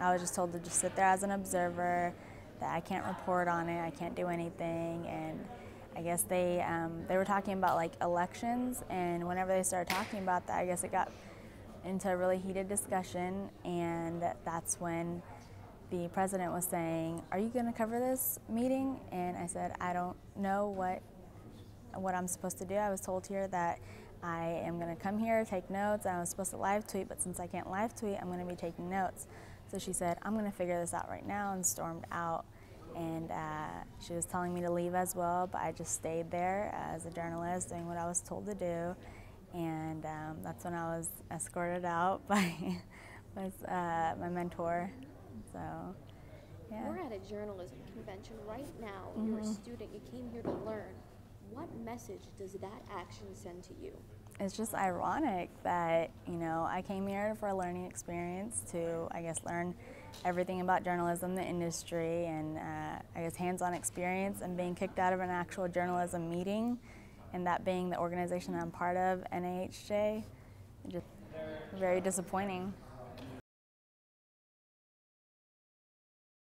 I was just told to just sit there as an observer, that I can't report on it, I can't do anything, and I guess they um, they were talking about like elections, and whenever they started talking about that, I guess it got into a really heated discussion, and that's when the president was saying, "Are you going to cover this meeting?" And I said, "I don't know what what I'm supposed to do. I was told here that I am going to come here, take notes. I was supposed to live tweet, but since I can't live tweet, I'm going to be taking notes." So she said, "I'm going to figure this out right now," and stormed out. And uh, she was telling me to leave as well, but I just stayed there as a journalist, doing what I was told to do. And um, that's when I was escorted out by, by uh, my mentor. So, yeah. We're at a journalism convention right now. You're a student. You came here to learn. What message does that action send to you? It's just ironic that, you know, I came here for a learning experience to, I guess, learn everything about journalism, the industry, and uh, I guess hands-on experience and being kicked out of an actual journalism meeting and that being the organization that I'm part of, NAHJ, just very disappointing.